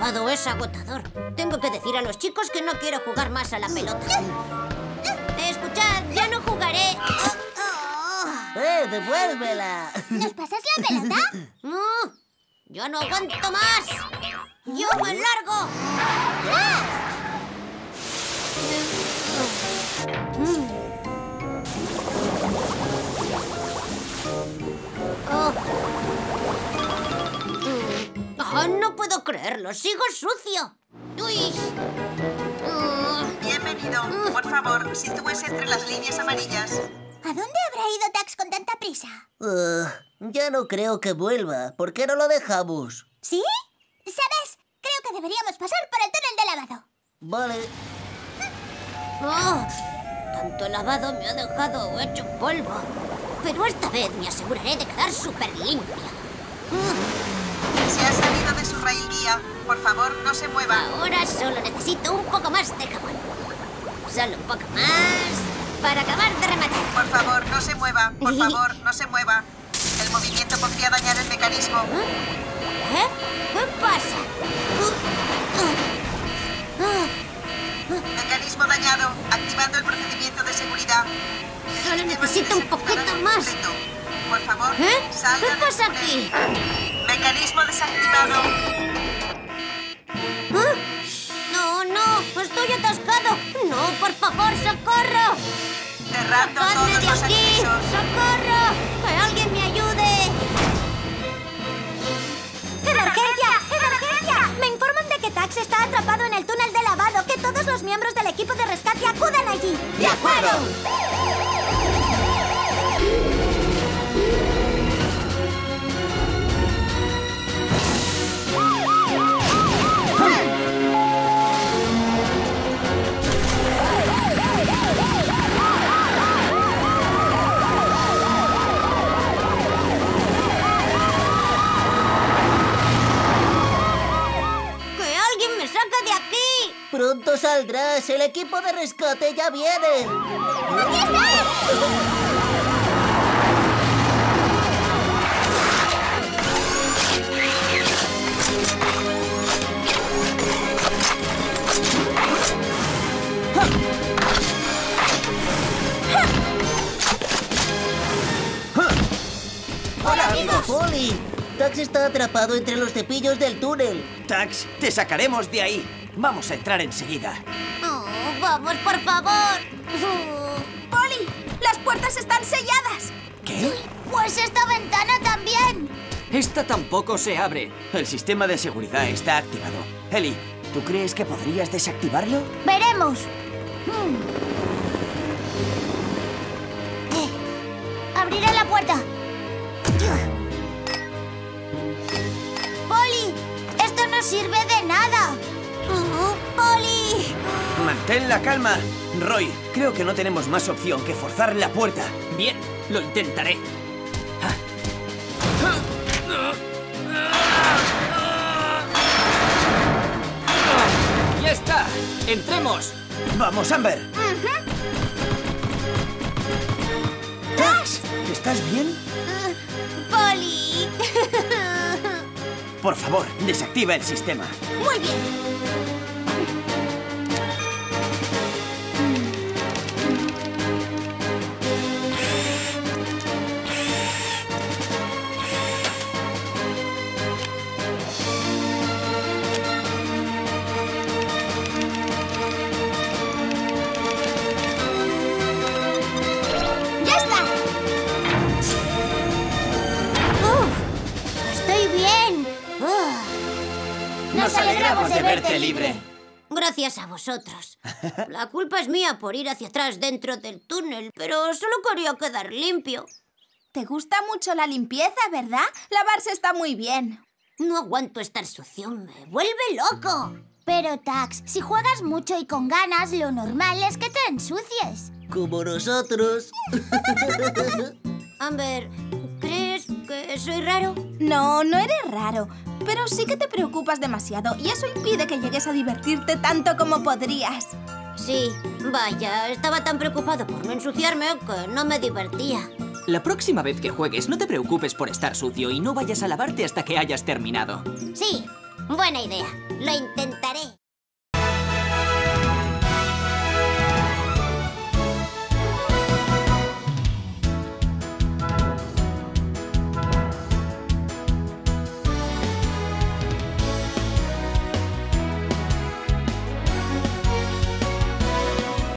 lavado es agotador. Tengo que decir a los chicos que no quiero jugar más a la pelota. Escuchad, ya no jugaré. ¡Eh, devuélvela! ¿Nos pasas la pelota? No, yo no aguanto más. Yo me largo. Oh. Ah, no puedo creerlo, sigo sucio. Uy. Bienvenido. Por favor, sitúese entre las líneas amarillas. ¿A dónde habrá ido Tax con tanta prisa? Uh, ya no creo que vuelva. ¿Por qué no lo dejamos? ¿Sí? ¿Sabes? Creo que deberíamos pasar por el túnel de lavado. Vale. Ah, tanto lavado me ha dejado hecho polvo. Pero esta vez me aseguraré de quedar súper limpia. Se ha salido de su rail guía. Por favor, no se mueva. Ahora solo necesito un poco más de jabón. Solo un poco más para acabar de rematar. Por favor, no se mueva. Por favor, no se mueva. El movimiento podría dañar el mecanismo. ¿Eh? ¿Qué pasa? Mecanismo dañado. Activando el procedimiento de seguridad. Solo necesito un poquito más. completo. Por favor, ¿Eh? salga ¿Qué pasa aquí? Mecanismo desactivado. ¿Ah? No, no, estoy atascado. No, por favor, socorro. Cerrando ¡Sacadme todos de los aquí! accesos. ¡Socorro! ¡Que alguien me ayude! ¡Emergencia! ¡Emergencia! Me informan de que Tax está atrapado en el túnel de lavado. Que todos los miembros del equipo de rescate acudan allí. ¡De acuerdo! Pronto saldrás. El equipo de rescate ya viene. ¡Hola, Tax está atrapado entre los cepillos del túnel. Tax, te sacaremos de ahí. Vamos a entrar enseguida. Oh, ¡Vamos, por favor! ¡Poli! ¡Las puertas están selladas! ¿Qué? Pues esta ventana también. Esta tampoco se abre. El sistema de seguridad está activado. Eli, ¿tú crees que podrías desactivarlo? Veremos. Hmm. Eh, Abriré la puerta. No sirve de nada! ¡Poli! Mantén la calma. Roy, creo que no tenemos más opción que forzar la puerta. Bien, lo intentaré. ¡Ya está! ¡Entremos! ¡Vamos, Amber! ¡Tax! ¿Estás bien? Por favor, desactiva el sistema. Muy bien. Alegramos de verte libre. Gracias a vosotros. La culpa es mía por ir hacia atrás dentro del túnel, pero solo quería quedar limpio. Te gusta mucho la limpieza, ¿verdad? Lavarse está muy bien. No aguanto estar sucio, me vuelve loco. Pero, Tax, si juegas mucho y con ganas, lo normal es que te ensucies. Como nosotros. Amber, ¿crees que soy raro? No, no eres raro, pero sí que te preocupas demasiado y eso impide que llegues a divertirte tanto como podrías. Sí, vaya, estaba tan preocupado por no ensuciarme que no me divertía. La próxima vez que juegues, no te preocupes por estar sucio y no vayas a lavarte hasta que hayas terminado. Sí, Buena idea. Lo intentaré.